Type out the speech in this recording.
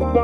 ba ba